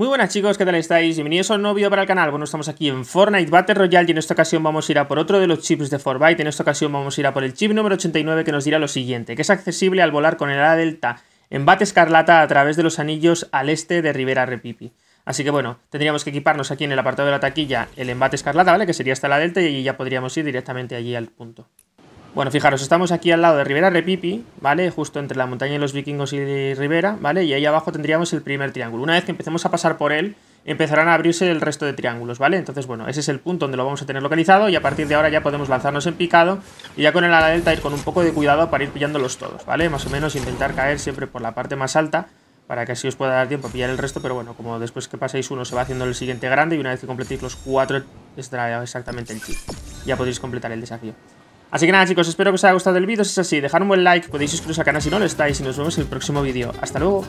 Muy buenas chicos, ¿qué tal estáis? Bienvenidos a un nuevo vídeo para el canal. Bueno, estamos aquí en Fortnite Battle Royale y en esta ocasión vamos a ir a por otro de los chips de Fortnite. En esta ocasión vamos a ir a por el chip número 89 que nos dirá lo siguiente, que es accesible al volar con el ala delta en bate escarlata a través de los anillos al este de Rivera Repipi. Así que bueno, tendríamos que equiparnos aquí en el apartado de la taquilla el embate escarlata, ¿vale? Que sería hasta la delta y ya podríamos ir directamente allí al punto. Bueno, fijaros, estamos aquí al lado de Rivera Repipi, ¿vale? Justo entre la montaña de los vikingos y Rivera, ¿vale? Y ahí abajo tendríamos el primer triángulo. Una vez que empecemos a pasar por él, empezarán a abrirse el resto de triángulos, ¿vale? Entonces, bueno, ese es el punto donde lo vamos a tener localizado y a partir de ahora ya podemos lanzarnos en picado y ya con el ala delta ir con un poco de cuidado para ir pillándolos todos, ¿vale? Más o menos intentar caer siempre por la parte más alta para que así os pueda dar tiempo a pillar el resto, pero bueno, como después que paséis uno se va haciendo el siguiente grande y una vez que completéis los cuatro estará exactamente el chip. Ya podéis completar el desafío. Así que nada chicos, espero que os haya gustado el vídeo, si es así, dejad un buen like, podéis suscribiros al canal si no lo estáis y nos vemos en el próximo vídeo. ¡Hasta luego!